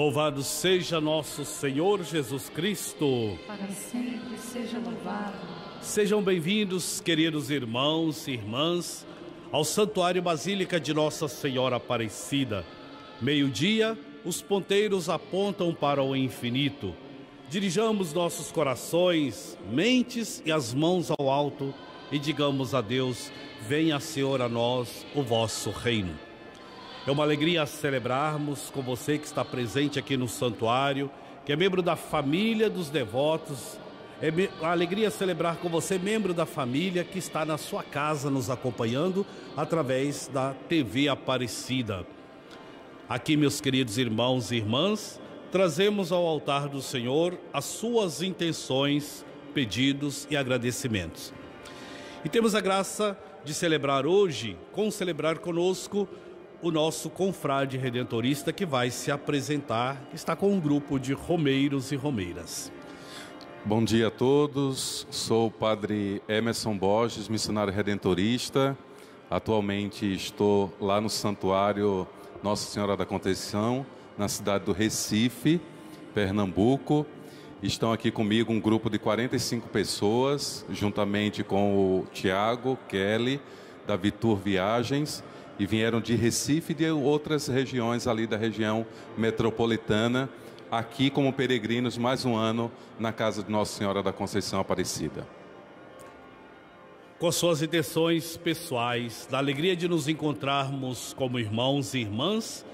Louvado seja nosso Senhor Jesus Cristo. Para sempre seja louvado. Sejam bem-vindos, queridos irmãos e irmãs, ao Santuário Basílica de Nossa Senhora Aparecida. Meio-dia, os ponteiros apontam para o infinito. Dirijamos nossos corações, mentes e as mãos ao alto e digamos a Deus: Venha, Senhor, a nós o vosso reino. É uma alegria celebrarmos com você que está presente aqui no santuário, que é membro da família dos devotos. É uma alegria celebrar com você, membro da família que está na sua casa nos acompanhando através da TV Aparecida. Aqui, meus queridos irmãos e irmãs, trazemos ao altar do Senhor as suas intenções, pedidos e agradecimentos. E temos a graça de celebrar hoje, com celebrar conosco, o nosso confrade redentorista que vai se apresentar, está com um grupo de romeiros e romeiras. Bom dia a todos, sou o padre Emerson Borges, missionário redentorista. Atualmente estou lá no santuário Nossa Senhora da Conceição, na cidade do Recife, Pernambuco. Estão aqui comigo um grupo de 45 pessoas, juntamente com o Tiago, Kelly, da Vitor Viagens e vieram de Recife e de outras regiões ali da região metropolitana, aqui como peregrinos mais um ano na casa de Nossa Senhora da Conceição Aparecida. Com suas intenções pessoais, da alegria de nos encontrarmos como irmãos e irmãs,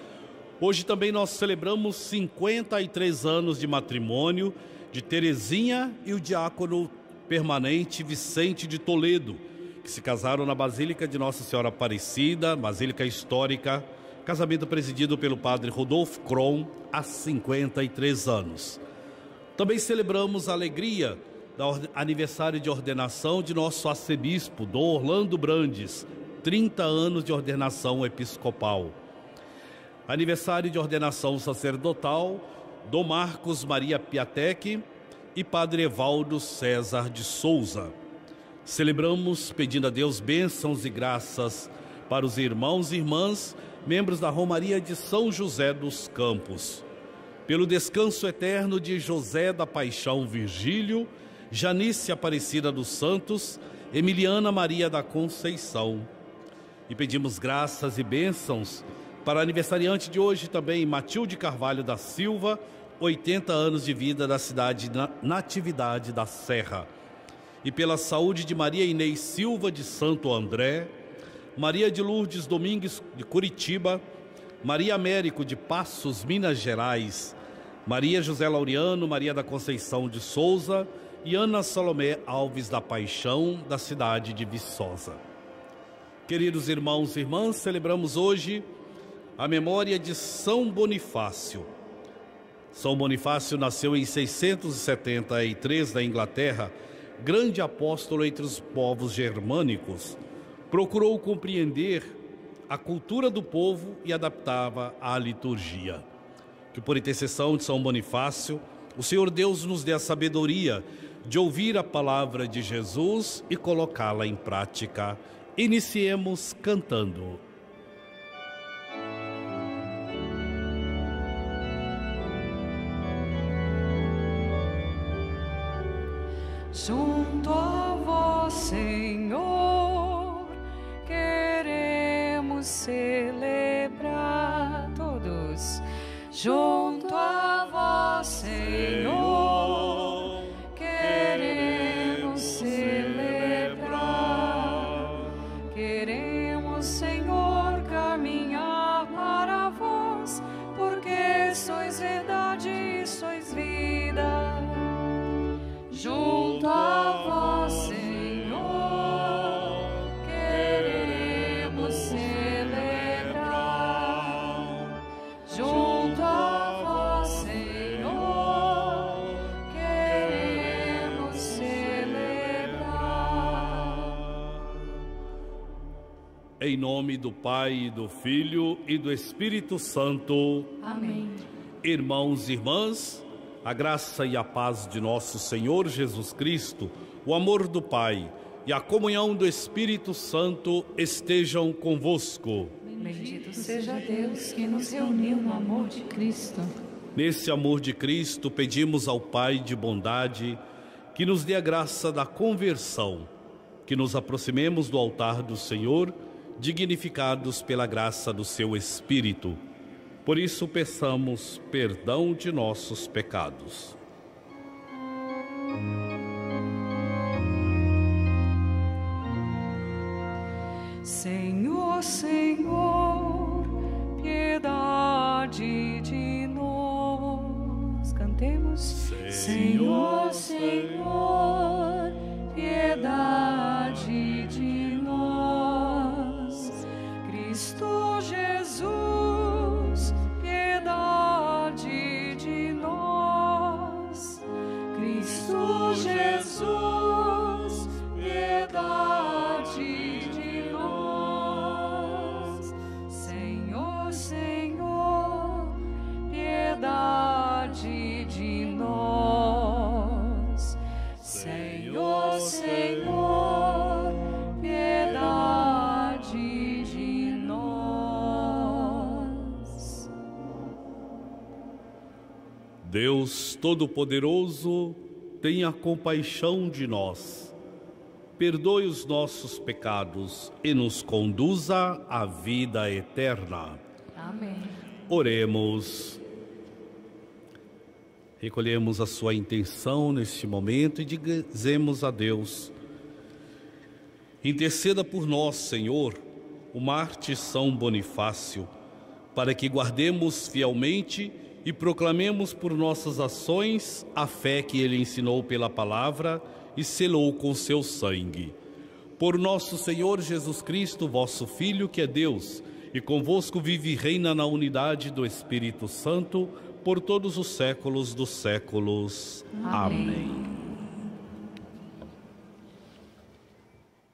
hoje também nós celebramos 53 anos de matrimônio de Terezinha e o diácono permanente Vicente de Toledo que se casaram na Basílica de Nossa Senhora Aparecida, Basílica Histórica, casamento presidido pelo padre Rodolfo Kron há 53 anos. Também celebramos a alegria do aniversário de ordenação de nosso arcebispo, Dom Orlando Brandes, 30 anos de ordenação episcopal. Aniversário de ordenação sacerdotal, Dom Marcos Maria Piatek e Padre Evaldo César de Souza. Celebramos pedindo a Deus bênçãos e graças para os irmãos e irmãs, membros da Romaria de São José dos Campos. Pelo descanso eterno de José da Paixão Virgílio, Janice Aparecida dos Santos, Emiliana Maria da Conceição. E pedimos graças e bênçãos para aniversariante de hoje também, Matilde Carvalho da Silva, 80 anos de vida da cidade Natividade da Serra e pela saúde de Maria Inês Silva de Santo André, Maria de Lourdes Domingues de Curitiba, Maria Américo de Passos, Minas Gerais, Maria José Laureano, Maria da Conceição de Souza e Ana Salomé Alves da Paixão, da cidade de Viçosa. Queridos irmãos e irmãs, celebramos hoje a memória de São Bonifácio. São Bonifácio nasceu em 673 na Inglaterra grande apóstolo entre os povos germânicos, procurou compreender a cultura do povo e adaptava à liturgia. Que por intercessão de São Bonifácio, o Senhor Deus nos dê a sabedoria de ouvir a palavra de Jesus e colocá-la em prática. Iniciemos cantando. Junto a vós, Senhor, queremos celebrar todos. Junto a Em nome do Pai, do Filho e do Espírito Santo. Amém. Irmãos e irmãs, a graça e a paz de nosso Senhor Jesus Cristo, o amor do Pai e a comunhão do Espírito Santo estejam convosco. Bendito seja Deus que nos reuniu no amor de Cristo. Nesse amor de Cristo, pedimos ao Pai de bondade que nos dê a graça da conversão, que nos aproximemos do altar do Senhor, dignificados pela graça do seu Espírito. Por isso, peçamos perdão de nossos pecados. Senhor, Senhor, piedade de nós. Cantemos. Senhor, Senhor, Todo-Poderoso, tenha compaixão de nós, perdoe os nossos pecados e nos conduza à vida eterna. Amém. Oremos. Recolhemos a sua intenção neste momento e dizemos a Deus: Interceda por nós, Senhor, o Marte São Bonifácio, para que guardemos fielmente e proclamemos por nossas ações a fé que ele ensinou pela palavra e selou com seu sangue. Por nosso Senhor Jesus Cristo, vosso Filho, que é Deus, e convosco vive e reina na unidade do Espírito Santo, por todos os séculos dos séculos. Amém.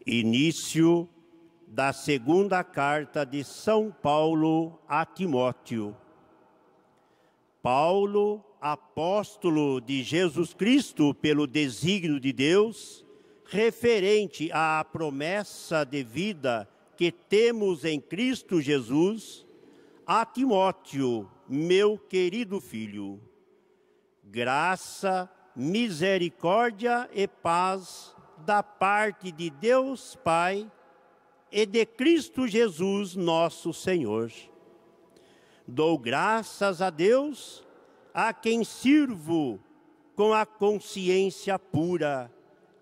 Início da segunda carta de São Paulo a Timóteo. Paulo, apóstolo de Jesus Cristo pelo desígnio de Deus, referente à promessa de vida que temos em Cristo Jesus, a Timóteo, meu querido filho. Graça, misericórdia e paz da parte de Deus Pai e de Cristo Jesus, nosso Senhor. Dou graças a Deus, a quem sirvo com a consciência pura,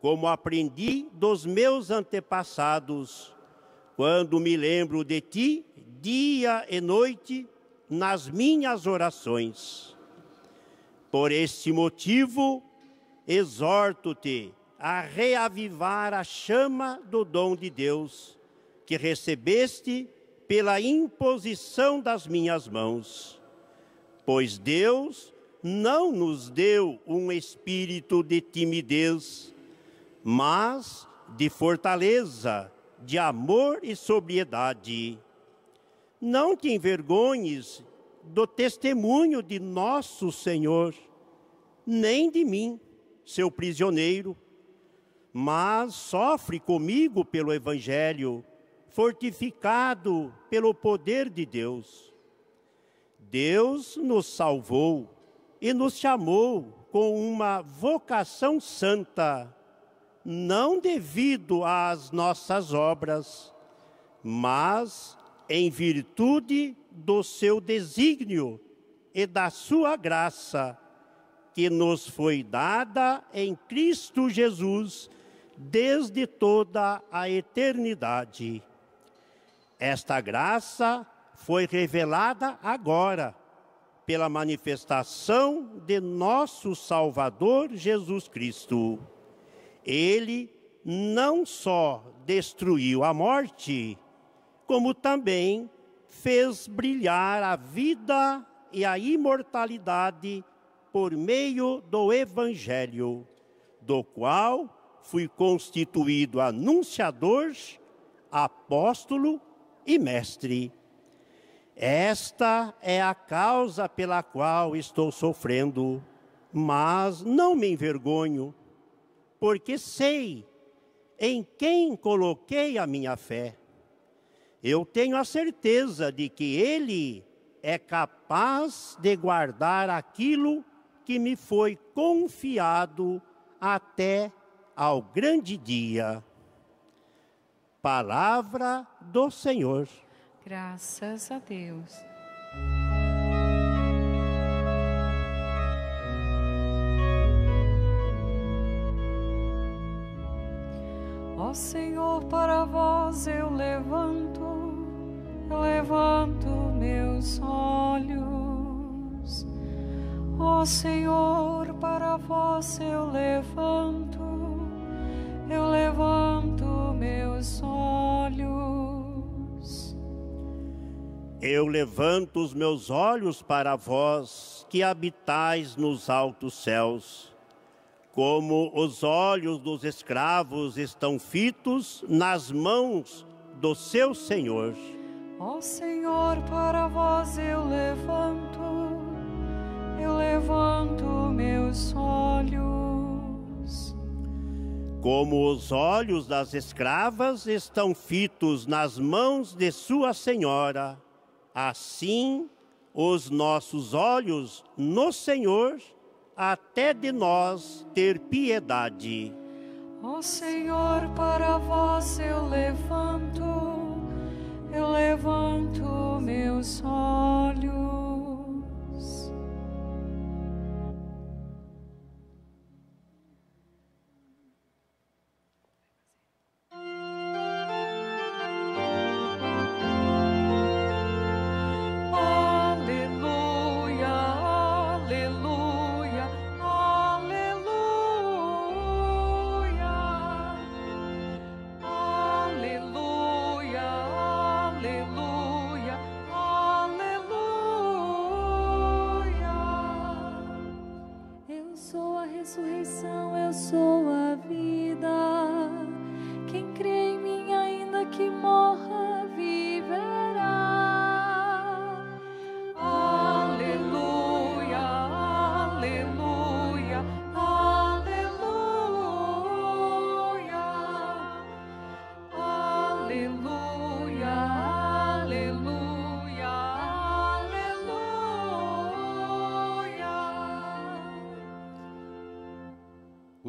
como aprendi dos meus antepassados, quando me lembro de ti dia e noite nas minhas orações. Por este motivo, exorto-te a reavivar a chama do dom de Deus que recebeste pela imposição das minhas mãos. Pois Deus não nos deu um espírito de timidez, mas de fortaleza, de amor e sobriedade. Não te envergonhes do testemunho de nosso Senhor, nem de mim, seu prisioneiro, mas sofre comigo pelo Evangelho, fortificado pelo poder de Deus. Deus nos salvou e nos chamou com uma vocação santa, não devido às nossas obras, mas em virtude do seu desígnio e da sua graça, que nos foi dada em Cristo Jesus desde toda a eternidade. Esta graça foi revelada agora pela manifestação de nosso Salvador Jesus Cristo. Ele não só destruiu a morte, como também fez brilhar a vida e a imortalidade por meio do Evangelho, do qual fui constituído anunciador, apóstolo e mestre. Esta é a causa pela qual estou sofrendo, mas não me envergonho, porque sei em quem coloquei a minha fé. Eu tenho a certeza de que Ele é capaz de guardar aquilo que me foi confiado até ao grande dia. Palavra do Senhor. Graças a Deus. Ó Senhor, para vós eu levanto, eu levanto meus olhos. Ó Senhor, para vós eu levanto, eu levanto meus olhos. Eu levanto os meus olhos para vós que habitais nos altos céus. Como os olhos dos escravos estão fitos nas mãos do seu Senhor. Ó Senhor, para vós eu levanto, eu levanto meus olhos. Como os olhos das escravas estão fitos nas mãos de sua senhora, assim os nossos olhos no Senhor, até de nós ter piedade. Ó Senhor, para vós eu levanto, eu levanto meus olhos.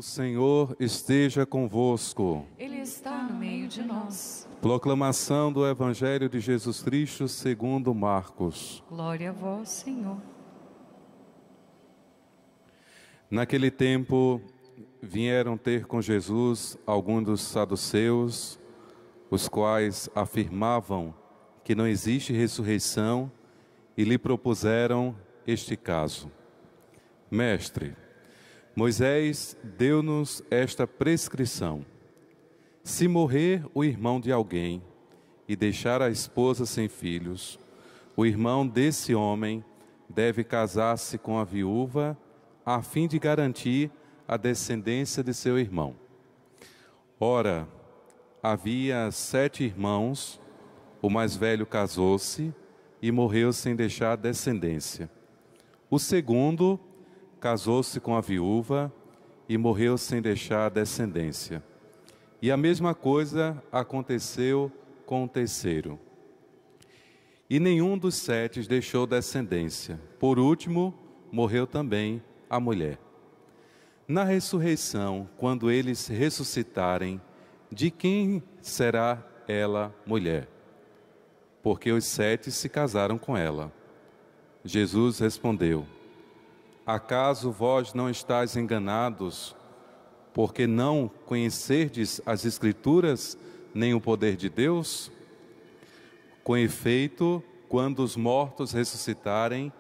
O Senhor esteja convosco. Ele está no meio de nós. Proclamação do Evangelho de Jesus Cristo segundo Marcos. Glória a vós, Senhor. Naquele tempo vieram ter com Jesus alguns dos saduceus, os quais afirmavam que não existe ressurreição e lhe propuseram este caso. Mestre, Moisés deu-nos esta prescrição: se morrer o irmão de alguém e deixar a esposa sem filhos, o irmão desse homem deve casar-se com a viúva a fim de garantir a descendência de seu irmão. Ora, havia sete irmãos, o mais velho casou-se e morreu sem deixar descendência. O segundo casou-se com a viúva e morreu sem deixar descendência. E a mesma coisa aconteceu com o terceiro. E nenhum dos sete deixou descendência. Por último, morreu também a mulher. Na ressurreição, quando eles ressuscitarem, de quem será ela mulher? Porque os sete se casaram com ela. Jesus respondeu: Acaso vós não estáis enganados, porque não conhecerdes as Escrituras nem o poder de Deus? Com efeito, quando os mortos ressuscitarem,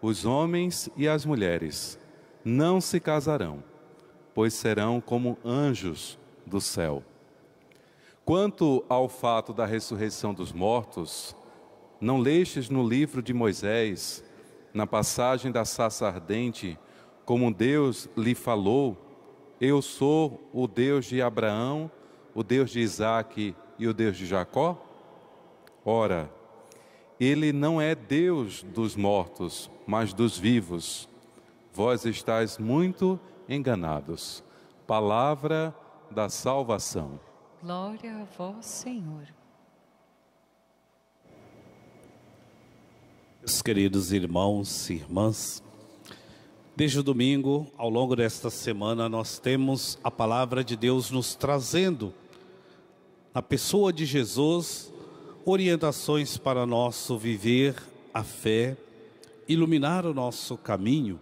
os homens e as mulheres não se casarão, pois serão como anjos do céu. Quanto ao fato da ressurreição dos mortos, não lestes no livro de Moisés, na passagem da sarça ardente, como Deus lhe falou: Eu sou o Deus de Abraão, o Deus de Isaque e o Deus de Jacó? Ora, ele não é Deus dos mortos, mas dos vivos. Vós estáis muito enganados. Palavra da salvação. Glória a vós, Senhor. Meus queridos irmãos e irmãs, desde o domingo, ao longo desta semana, nós temos a palavra de Deus nos trazendo, na pessoa de Jesus, orientações para nosso viver a fé, iluminar o nosso caminho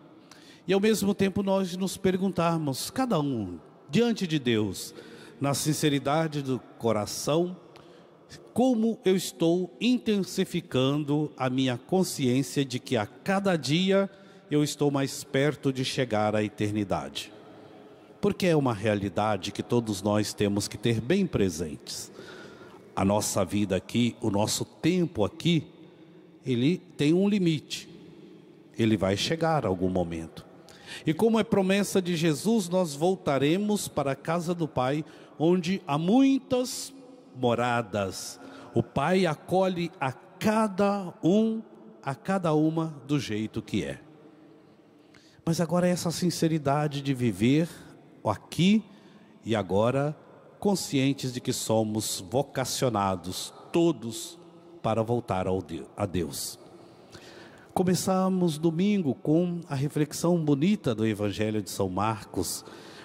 e ao mesmo tempo nós nos perguntarmos, cada um, diante de Deus, na sinceridade do coração, como eu estou intensificando a minha consciência de que a cada dia eu estou mais perto de chegar à eternidade. Porque é uma realidade que todos nós temos que ter bem presentes. A nossa vida aqui, o nosso tempo aqui, ele tem um limite. Ele vai chegar a algum momento. E como é promessa de Jesus, nós voltaremos para a casa do Pai, onde há muitas moradas. O Pai acolhe a cada um, a cada uma do jeito que é. Mas agora essa sinceridade de viver aqui e agora, conscientes de que somos vocacionados todos para voltar a Deus. Começamos domingo com a reflexão bonita do Evangelho de São Marcos,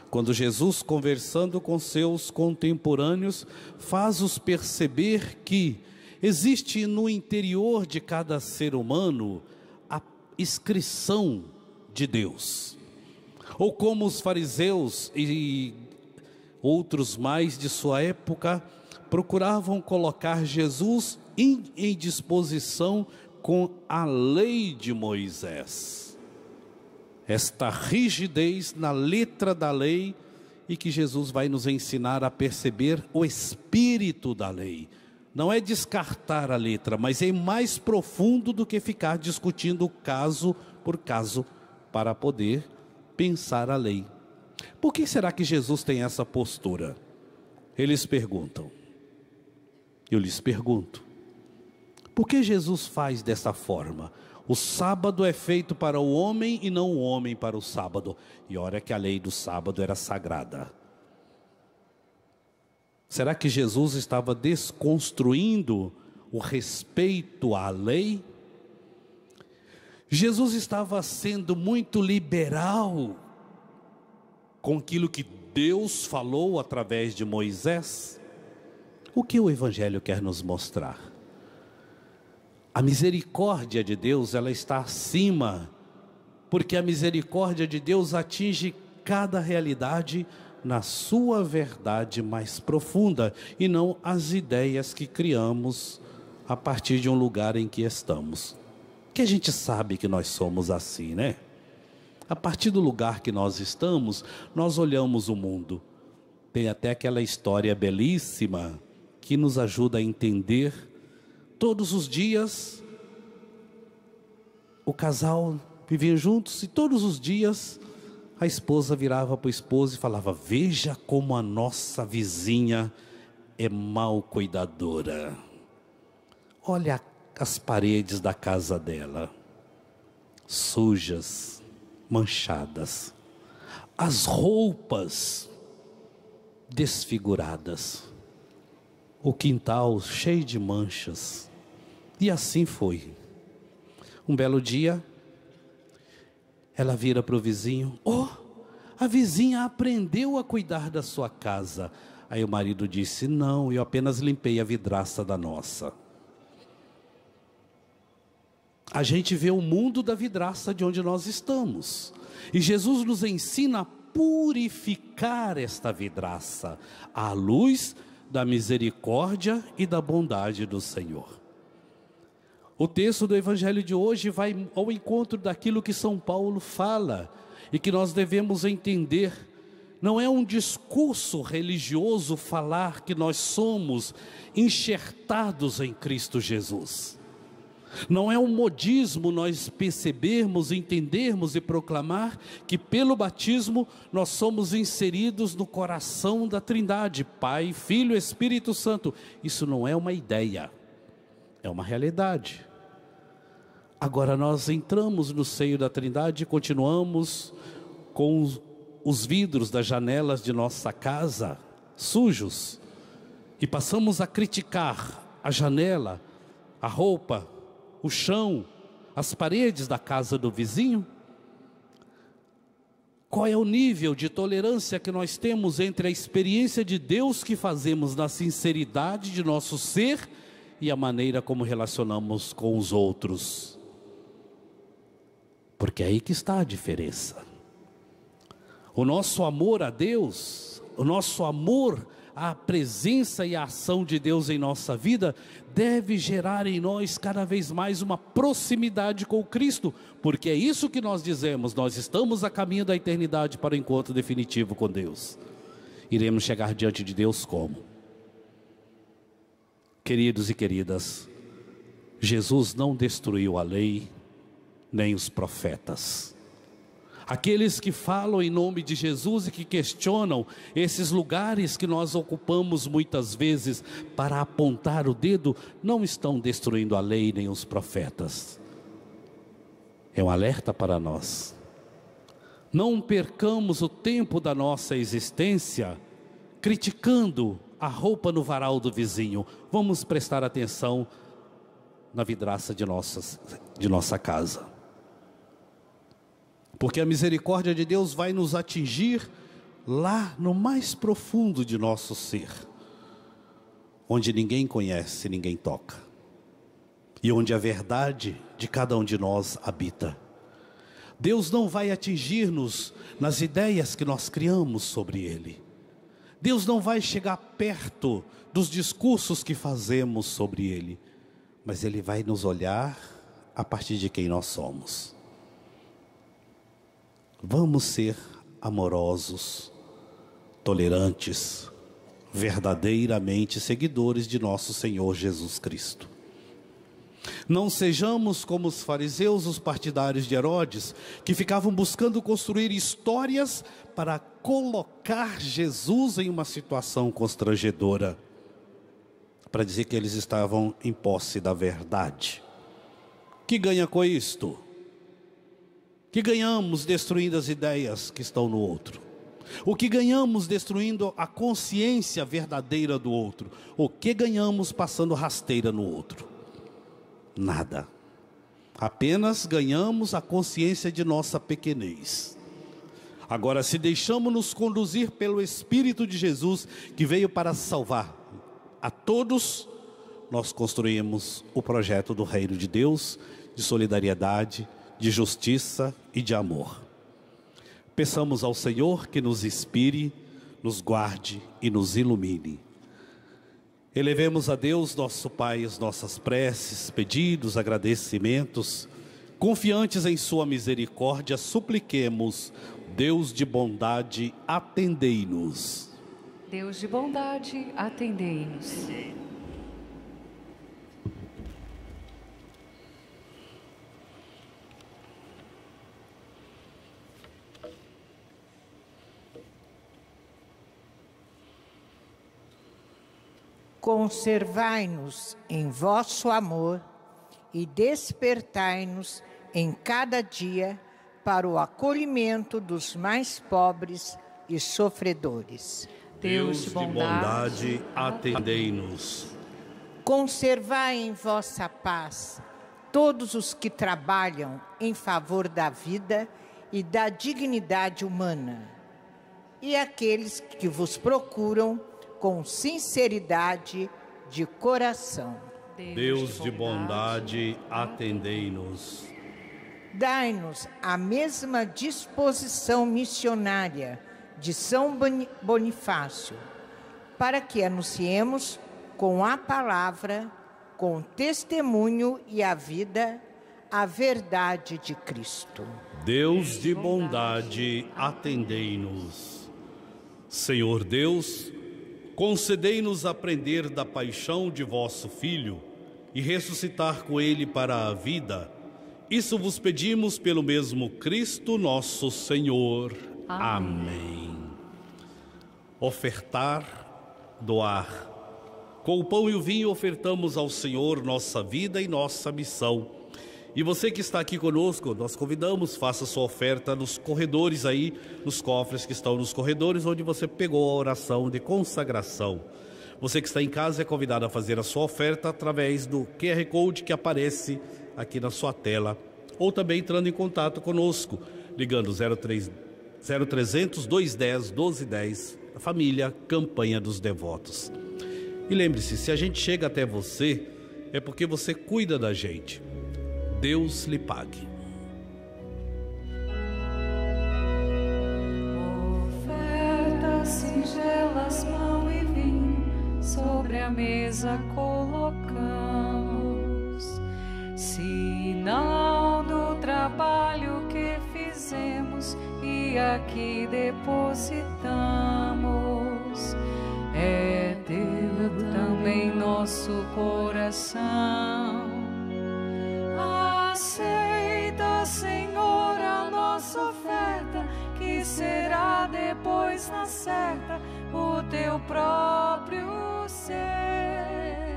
quando Jesus, conversando com seus contemporâneos, faz-os perceber que existe no interior de cada ser humano a inscrição de Deus. Ou como os fariseus e outros mais de sua época procuravam colocar Jesus em, em disposição com a lei de Moisés. Esta rigidez na letra da lei e que Jesus vai nos ensinar a perceber o espírito da lei. Não é descartar a letra, mas é mais profundo do que ficar discutindo caso por caso para poder pensar a lei. Por que será que Jesus tem essa postura? Eles perguntam. Eu lhes pergunto. Por que Jesus faz dessa forma? O sábado é feito para o homem e não o homem para o sábado. E olha que a lei do sábado era sagrada. Será que Jesus estava desconstruindo o respeito à lei? Jesus estava sendo muito liberal com aquilo que Deus falou através de Moisés? O que o Evangelho quer nos mostrar? A misericórdia de Deus, ela está acima, porque a misericórdia de Deus atinge cada realidade na sua verdade mais profunda e não as ideias que criamos a partir de um lugar em que estamos. Que a gente sabe que nós somos assim, né? A partir do lugar que nós estamos, nós olhamos o mundo. Tem até aquela história belíssima que nos ajuda a entender todos os dias o casal vivia juntos e todos os dias a esposa virava para o esposo e falava: Veja como a nossa vizinha é mal cuidadora. Olha as paredes da casa dela, sujas, manchadas, as roupas desfiguradas, o quintal cheio de manchas. E assim foi. Um belo dia, ela vira para o vizinho: Oh, a vizinha aprendeu a cuidar da sua casa. Aí o marido disse: Não, eu apenas limpei a vidraça da nossa. A gente vê o mundo da vidraça de onde nós estamos. E Jesus nos ensina a purificar esta vidraça à luz da misericórdia e da bondade do Senhor. O texto do Evangelho de hoje vai ao encontro daquilo que São Paulo fala e que nós devemos entender. Não é um discurso religioso falar que nós somos enxertados em Cristo Jesus. Não é um modismo nós percebermos, entendermos e proclamar que pelo batismo nós somos inseridos no coração da Trindade, Pai, Filho Espírito Santo. Isso não é uma ideia, é uma realidade. Agora nós entramos no seio da Trindade e continuamos com os vidros das janelas de nossa casa sujos e passamos a criticar a janela, a roupa, o chão, as paredes da casa do vizinho? Qual é o nível de tolerância que nós temos entre a experiência de Deus que fazemos na sinceridade de nosso ser e a maneira como relacionamos com os outros? Porque é aí que está a diferença. O nosso amor a Deus, o nosso amor à presença e à ação de Deus em nossa vida, deve gerar em nós cada vez mais uma proximidade com Cristo, porque é isso que nós dizemos, nós estamos a caminho da eternidade para o encontro definitivo com Deus. Iremos chegar diante de Deus como? Queridos e queridas, Jesus não destruiu a lei, nem os profetas. Aqueles que falam em nome de Jesus e que questionam esses lugares que nós ocupamos muitas vezes para apontar o dedo, não estão destruindo a lei nem os profetas. É um alerta para nós. Não percamos o tempo da nossa existência criticando a roupa no varal do vizinho. Vamos prestar atenção na vidraça de, nossas, de nossa casa porque a misericórdia de Deus vai nos atingir lá no mais profundo de nosso ser, onde ninguém conhece, ninguém toca, e onde a verdade de cada um de nós habita. Deus não vai atingir-nos nas ideias que nós criamos sobre Ele. Deus não vai chegar perto dos discursos que fazemos sobre Ele, mas Ele vai nos olhar a partir de quem nós somos. Vamos ser amorosos, tolerantes, verdadeiramente seguidores de nosso Senhor Jesus Cristo. Não sejamos como os fariseus, os partidários de Herodes, que ficavam buscando construir histórias para colocar Jesus em uma situação constrangedora, para dizer que eles estavam em posse da verdade. Que ganha com isto? Que ganhamos destruindo as ideias que estão no outro? O que ganhamos destruindo a consciência verdadeira do outro? O que ganhamos passando rasteira no outro? Nada. Apenas ganhamos a consciência de nossa pequenez. Agora, se deixamos nos conduzir pelo Espírito de Jesus, que veio para salvar a todos, nós construímos o projeto do Reino de Deus, de solidariedade, de justiça e de amor. Peçamos ao Senhor que nos inspire, nos guarde e nos ilumine. Elevemos a Deus, nosso Pai, as nossas preces, pedidos, agradecimentos, confiantes em Sua misericórdia, supliquemos, Deus de bondade, atendei-nos. Deus de bondade, atendei-nos. Conservai-nos em vosso amor e despertai-nos em cada dia para o acolhimento dos mais pobres e sofredores. Deus de bondade, atendei-nos. Conservai em vossa paz todos os que trabalham em favor da vida e da dignidade humana, e aqueles que vos procuram com sinceridade de coração. Deus de bondade, atendei-nos. Dai-nos a mesma disposição missionária de São Bonifácio, para que anunciemos com a palavra, com testemunho e a vida, a verdade de Cristo. Deus de bondade, atendei-nos. Senhor Deus, Concedei-nos aprender da paixão de vosso Filho e ressuscitar com ele para a vida. Isso vos pedimos pelo mesmo Cristo nosso Senhor. Amém. Amém. Ofertar, doar. Com o pão e o vinho ofertamos ao Senhor nossa vida e nossa missão e você que está aqui conosco, nós convidamos, faça sua oferta nos corredores aí, nos cofres que estão nos corredores, onde você pegou a oração de consagração. Você que está em casa é convidado a fazer a sua oferta através do QR Code que aparece aqui na sua tela, ou também entrando em contato conosco, ligando 03, 0300 210 1210, a família Campanha dos Devotos. E lembre-se, se a gente chega até você, é porque você cuida da gente. Deus lhe pague. Ofertas singelas, pão e vinho, sobre a mesa colocamos. Sinal do trabalho que fizemos e aqui depositamos. É teu também nosso coração. Aceita, Senhor, a nossa oferta, que será depois na certa o teu próprio ser.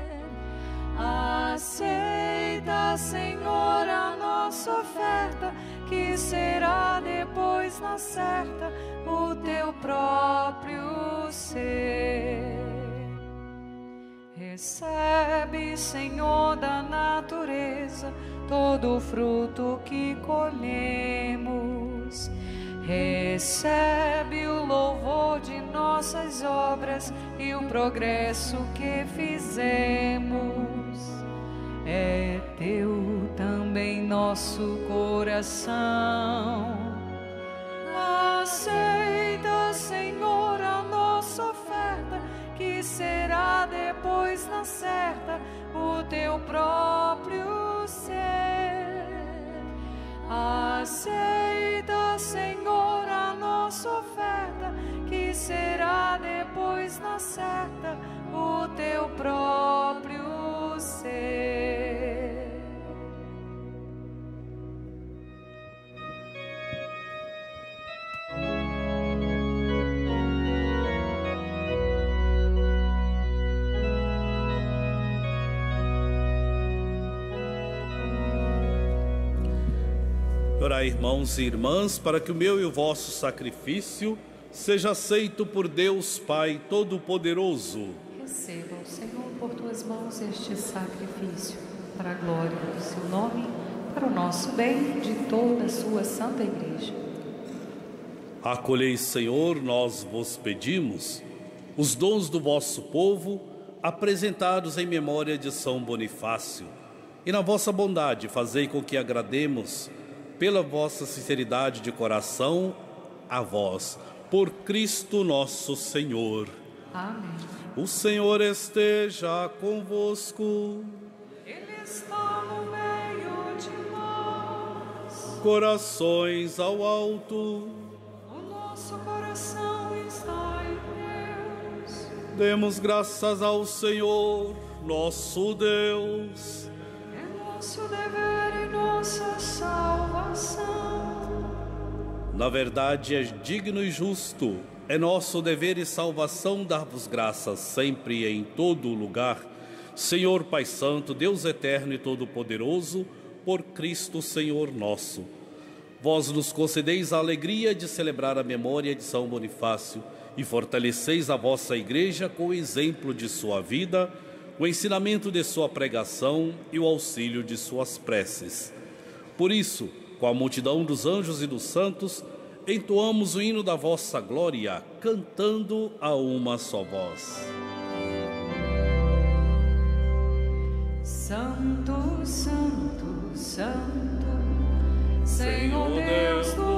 Aceita, Senhor, a nossa oferta, que será depois na certa o teu próprio ser. Recebe, Senhor da natureza, todo fruto que colhemos. Recebe o louvor de nossas obras e o progresso que fizemos. É teu também nosso coração. Aceita, Senhor, a nossa oferta, que será depois na certa o teu próprio ser. Aceita, Senhor, a nossa oferta, que será depois na certa o teu próprio ser. Orai, irmãos e irmãs, para que o meu e o vosso sacrifício seja aceito por Deus Pai Todo-Poderoso. Receba, Senhor, por tuas mãos este sacrifício, para a glória do seu nome, para o nosso bem de toda a sua santa igreja. Acolhei, Senhor, nós vos pedimos, os dons do vosso povo, apresentados em memória de São Bonifácio, e na vossa bondade fazei com que agrademos, pela vossa sinceridade de coração, a vós, por Cristo nosso Senhor. Amém. O Senhor esteja convosco. Ele está no meio de nós. Corações ao alto. O nosso coração está em Deus. Demos graças ao Senhor, nosso Deus. Nosso dever e nossa salvação. Na verdade, é digno e justo, é nosso dever e salvação dar-vos graças sempre e em todo lugar, Senhor Pai Santo, Deus eterno e todo-poderoso, por Cristo Senhor nosso. Vós nos concedeis a alegria de celebrar a memória de São Bonifácio e fortaleceis a vossa igreja com o exemplo de sua vida, o ensinamento de sua pregação e o auxílio de suas preces. Por isso, com a multidão dos anjos e dos santos, entoamos o hino da vossa glória, cantando a uma só voz. Santo, Santo, Santo, Senhor Deus do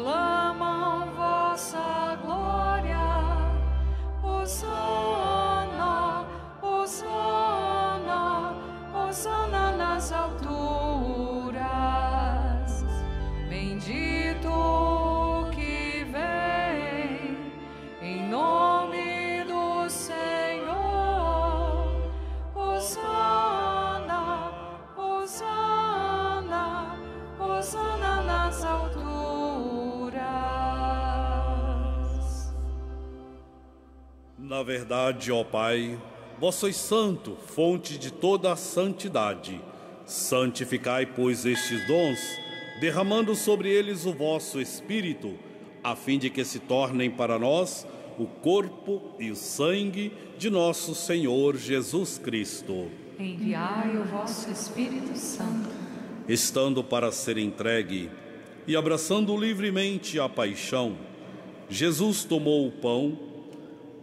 proclamam vossa glória. Hosana, Hosana, Hosana nas alturas. Na verdade, ó Pai, vós sois santo, fonte de toda a santidade. Santificai, pois, estes dons, derramando sobre eles o vosso Espírito, a fim de que se tornem para nós o corpo e o sangue de nosso Senhor Jesus Cristo. Enviai o vosso Espírito Santo. Estando para ser entregue e abraçando livremente a paixão, Jesus tomou o pão,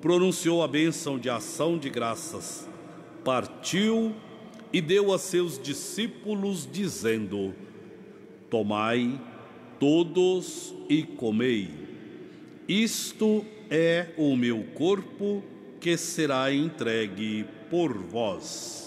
pronunciou a bênção de ação de graças, partiu e deu a seus discípulos, dizendo: Tomai todos e comei. Isto é o meu corpo que será entregue por vós.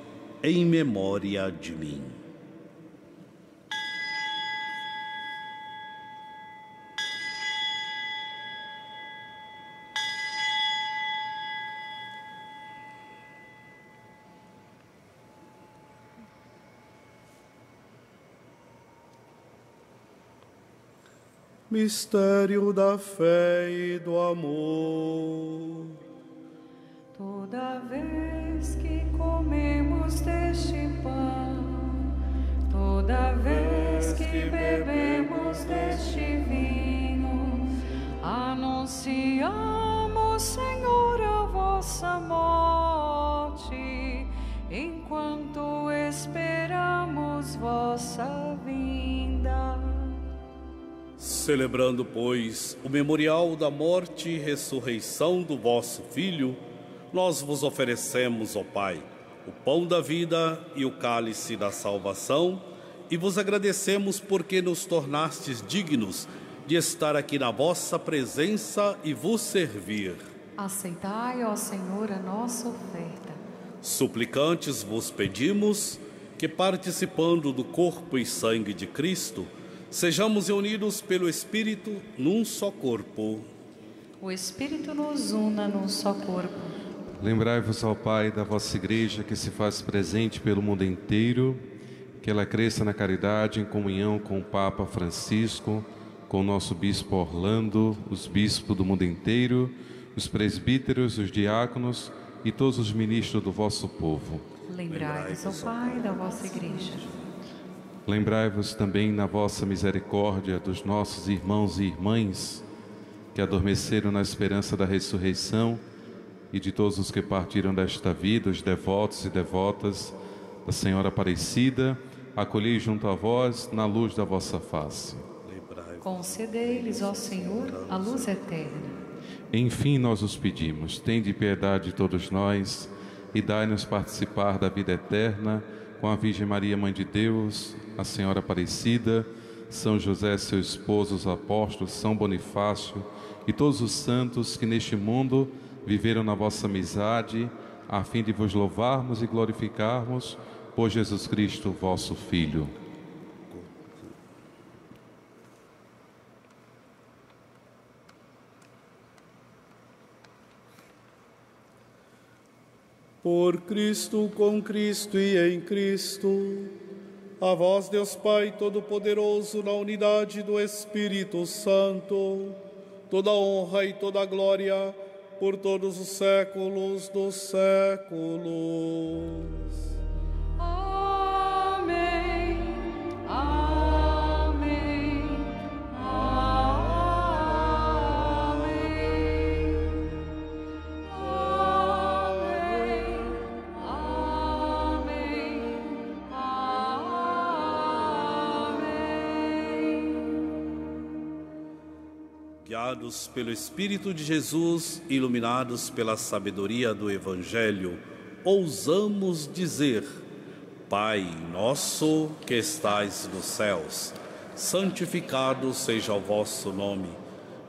em memória de mim. Mistério da fé e do amor. Toda vez que comemos deste pão, toda vez que bebemos deste vinho, anunciamos, Senhor, a vossa morte, enquanto esperamos vossa vinda. Celebrando, pois, o memorial da morte e ressurreição do vosso Filho, nós vos oferecemos, ó Pai, o pão da vida e o cálice da salvação, e vos agradecemos porque nos tornastes dignos de estar aqui na vossa presença e vos servir. Aceitai, ó Senhor, a nossa oferta. Suplicantes vos pedimos que, participando do corpo e sangue de Cristo, sejamos unidos pelo Espírito num só corpo. O Espírito nos una num só corpo. Lembrai-vos, ao Pai, da vossa igreja que se faz presente pelo mundo inteiro, que ela cresça na caridade em comunhão com o Papa Francisco, com o nosso bispo Orlando, os bispos do mundo inteiro, os presbíteros, os diáconos e todos os ministros do vosso povo. Lembrai-vos, ó Pai, da vossa igreja. Lembrai-vos também na vossa misericórdia dos nossos irmãos e irmãs que adormeceram na esperança da ressurreição e de todos os que partiram desta vida, os devotos e devotas da Senhora Aparecida, acolhei junto a vós na luz da vossa face. Concedei-lhes, ó Senhor, a luz eterna. Enfim, nós os pedimos, tende piedade de todos nós e dai-nos participar da vida eterna com a Virgem Maria, Mãe de Deus, a Senhora Aparecida, São José, seu esposo, os apóstolos, São Bonifácio e todos os santos que neste mundo viveram na vossa amizade, a fim de vos louvarmos e glorificarmos por Jesus Cristo, vosso Filho. Por Cristo, com Cristo e em Cristo, a vós, Deus Pai Todo-Poderoso, na unidade do Espírito Santo, toda honra e toda glória por todos os séculos dos séculos. Guiados pelo Espírito de Jesus, iluminados pela sabedoria do Evangelho, ousamos dizer: Pai nosso que estais nos céus, santificado seja o vosso nome.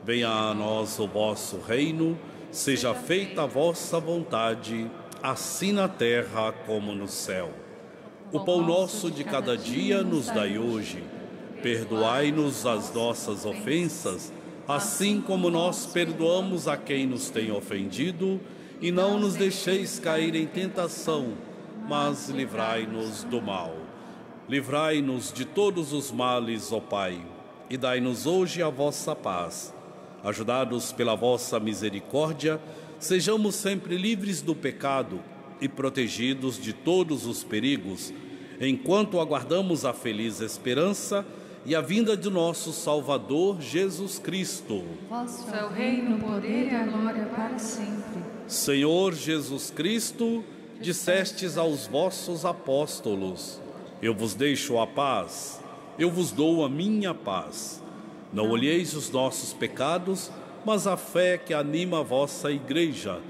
Venha a nós o vosso reino, seja feita a vossa vontade, assim na terra como no céu. O pão nosso de cada dia nos dai hoje. Perdoai-nos as nossas ofensas, assim como nós perdoamos a quem nos tem ofendido, e não nos deixeis cair em tentação, mas livrai-nos do mal. Livrai-nos de todos os males, ó Pai, e dai-nos hoje a vossa paz. Ajudados pela vossa misericórdia, sejamos sempre livres do pecado e protegidos de todos os perigos, enquanto aguardamos a feliz esperança e a vinda de nosso Salvador Jesus Cristo. Vosso é o reino, o poder e a glória para sempre. Senhor Jesus Cristo, dissestes aos vossos apóstolos: Eu vos deixo a paz, eu vos dou a minha paz. Não olheis os nossos pecados, mas a fé que anima a vossa igreja.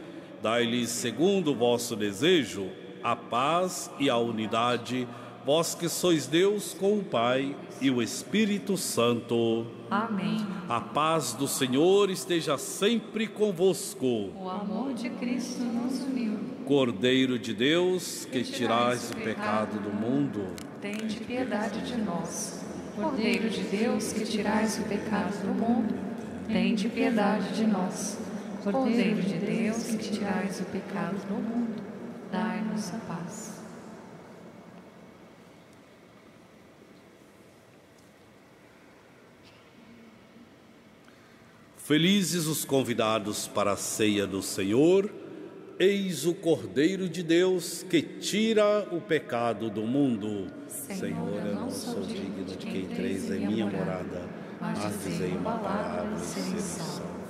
Dai-lhes, segundo o vosso desejo, a paz e a unidade vós que sois Deus com o Pai e o Espírito Santo. Amém. A paz do Senhor esteja sempre convosco. O amor de Cristo nos uniu. Cordeiro de Deus, que tirais o pecado do mundo, Tende piedade de nós. Cordeiro de Deus, que tirais o pecado do mundo, tende piedade de nós. Cordeiro de Deus, que tirais o pecado do mundo, dai-nos a paz. Felizes os convidados para a ceia do Senhor. Eis o Cordeiro de Deus que tira o pecado do mundo. Senhor, eu não sou digno de que entreis em minha morada, mas dizei uma palavra e serei salvo.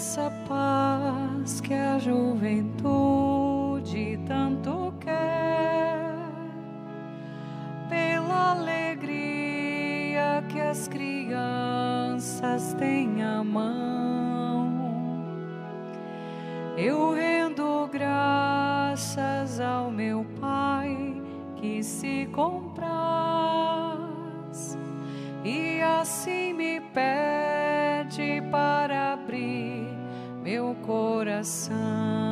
Essa paz que a juventude tanto quer, pela alegria que as crianças têm à mão. Eu rendo graças ao meu Pai que se compraz coração.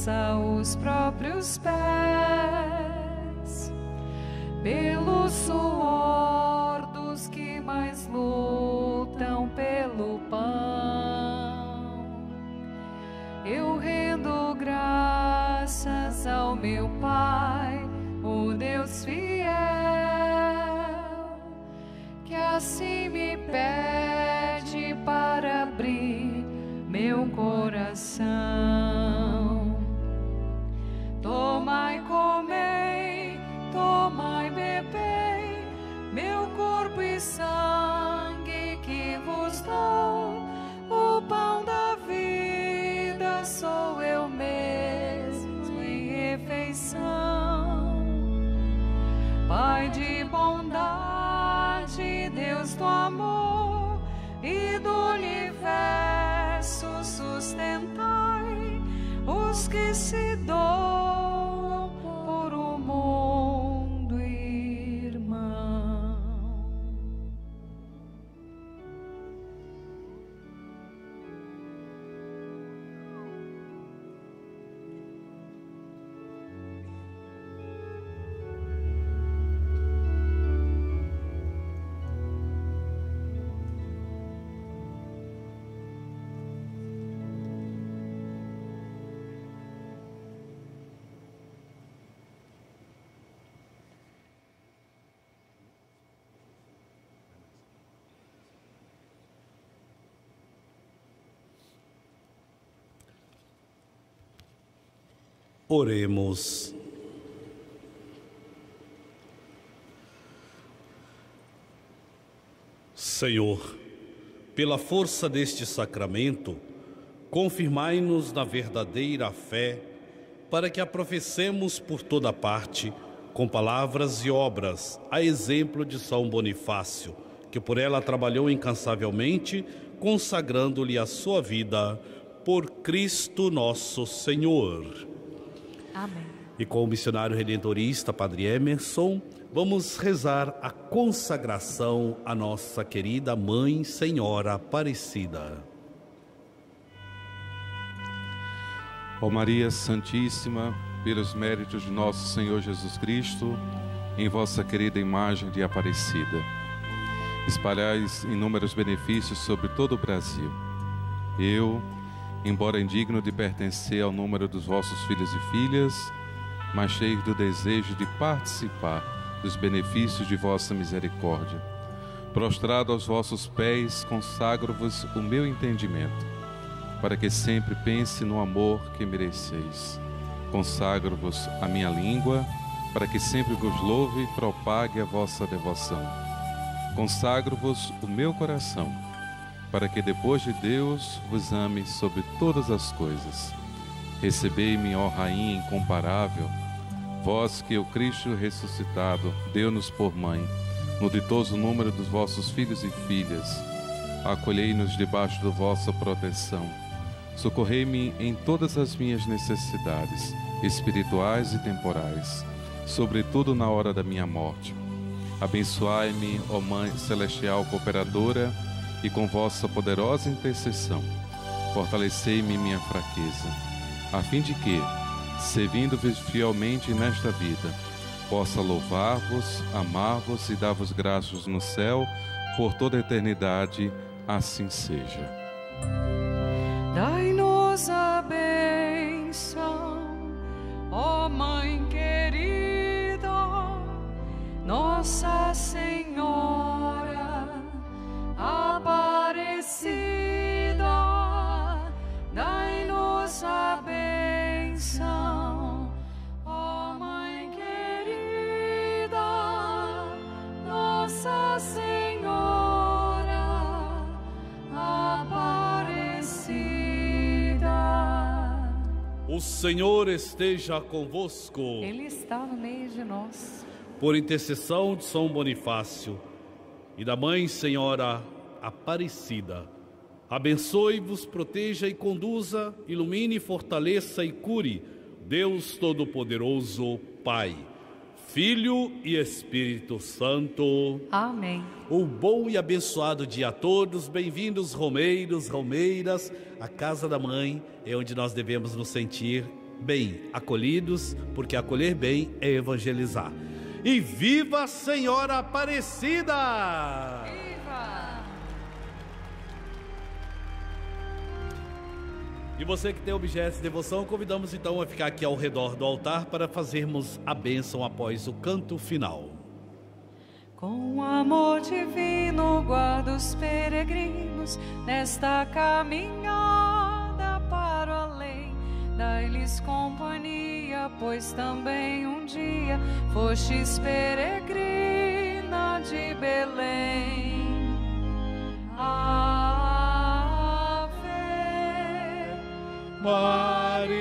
Justiça os próprios pés pelo suor dos que mais lutam pelo pão. Eu rendo graças ao meu Pai, o Deus fiel, que assim me pede para abrir meu coração. Do amor e do universo sustentai os que se doam Oremos. Senhor, pela força deste sacramento, confirmai-nos na verdadeira fé, para que a professemos por toda parte, com palavras e obras, a exemplo de São Bonifácio, que por ela trabalhou incansavelmente, consagrando-lhe a sua vida por Cristo nosso Senhor. Amém. E com o missionário redentorista Padre Emerson, vamos rezar a consagração à nossa querida Mãe Senhora Aparecida. Ó Maria Santíssima, pelos méritos de nosso Senhor Jesus Cristo, em vossa querida imagem de Aparecida, espalhais inúmeros benefícios sobre todo o Brasil. Eu, embora indigno de pertencer ao número dos vossos filhos e filhas, mas cheio do desejo de participar dos benefícios de vossa misericórdia. Prostrado aos vossos pés, consagro-vos o meu entendimento, para que sempre pense no amor que mereceis. Consagro-vos a minha língua, para que sempre vos louve e propague a vossa devoção. Consagro-vos o meu coração, para que depois de Deus vos ame sobre todas as coisas. Recebei-me, ó Rainha incomparável, vós que o Cristo ressuscitado deu-nos por mãe, no ditoso número dos vossos filhos e filhas. Acolhei-nos debaixo da vossa proteção. Socorrei-me em todas as minhas necessidades, espirituais e temporais, sobretudo na hora da minha morte. Abençoai-me, ó Mãe Celestial Cooperadora, e com vossa poderosa intercessão, fortalecei-me minha fraqueza, a fim de que, servindo-vos fielmente nesta vida, possa louvar-vos, amar-vos e dar-vos graças no céu por toda a eternidade. Assim seja. Dai-nos a benção, ó Mãe querida, Nossa Senhora O Senhor esteja convosco. Ele está no meio de nós. Por intercessão de São Bonifácio e da Mãe Senhora Aparecida, abençoe-vos, proteja e conduza, ilumine, fortaleça e cure Deus Todo-Poderoso, Pai, Filho e Espírito Santo. Amém. Um bom e abençoado dia a todos. Bem-vindos, romeiros, romeiras. A casa da mãe é onde nós devemos nos sentir bem acolhidos, porque acolher bem é evangelizar. E viva a Senhora Aparecida! E você que tem objetos de devoção, convidamos então a ficar aqui ao redor do altar para fazermos a bênção após o canto final. Com amor divino guarda os peregrinos nesta caminhada para o além. Dai-lhes companhia, pois também um dia fostes peregrina de Belém. Ave Maria.